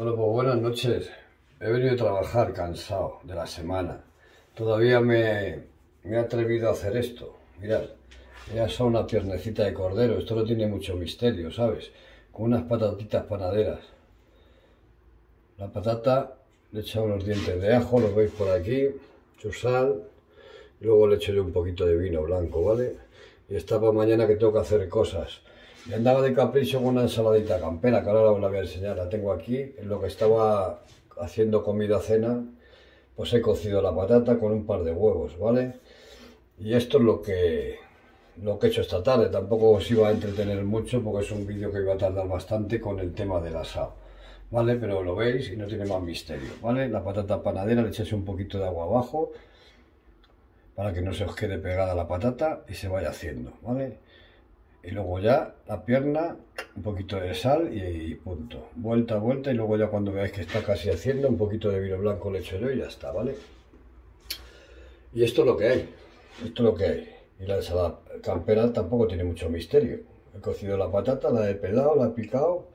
Bueno, pues buenas noches. He venido a trabajar cansado de la semana. Todavía me, he atrevido a hacer esto. Mirad, ya son una piernecita de cordero. Esto no tiene mucho misterio, ¿sabes? Con unas patatitas panaderas. La patata le he unos dientes de ajo, los veis por aquí, su sal. Luego le echo un poquito de vino blanco, ¿vale? Y está para mañana que tengo que hacer cosas. Y andaba de capricho con una ensaladita campera, que ahora os la voy a enseñar. La tengo aquí, en lo que estaba haciendo comida cena, pues he cocido la patata con un par de huevos, ¿vale? Y esto es lo que, lo que he hecho esta tarde. Tampoco os iba a entretener mucho porque es un vídeo que iba a tardar bastante con el tema del asado, ¿vale? Pero lo veis y no tiene más misterio, ¿vale? La patata panadera, le echéis un poquito de agua abajo para que no se os quede pegada la patata y se vaya haciendo, ¿vale? Y luego ya la pierna, un poquito de sal y, punto. Vuelta, vuelta y luego ya cuando veáis que está casi haciendo, un poquito de vino blanco le echo yo y ya está, ¿vale? Y esto es lo que hay, esto es lo que hay. Y la ensalada campera tampoco tiene mucho misterio. He cocido la patata, la he pelado, la he picado,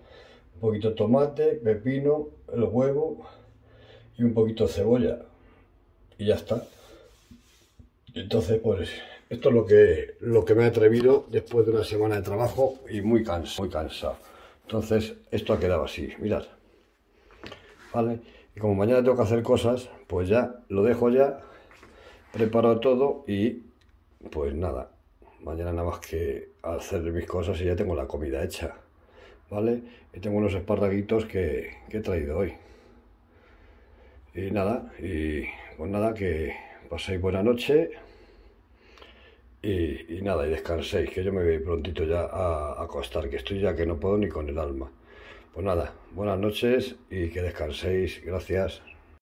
un poquito de tomate, pepino, el huevo y un poquito de cebolla. Y ya está. Entonces, pues esto es lo que, lo que me ha atrevido después de una semana de trabajo y muy cansado, muy cansado. Entonces, esto ha quedado así, mirad. ¿Vale? Y como mañana tengo que hacer cosas, pues ya lo dejo ya, preparo todo y pues nada, mañana nada más que hacer mis cosas y ya tengo la comida hecha. ¿Vale? Y tengo unos esparraguitos que, que he traído hoy. Y nada, y pues nada, que paséis buena noche. Y, nada, y descanséis, que yo me voy prontito ya a, acostar, que estoy ya que no puedo ni con el alma. Pues nada, buenas noches y que descanséis. Gracias.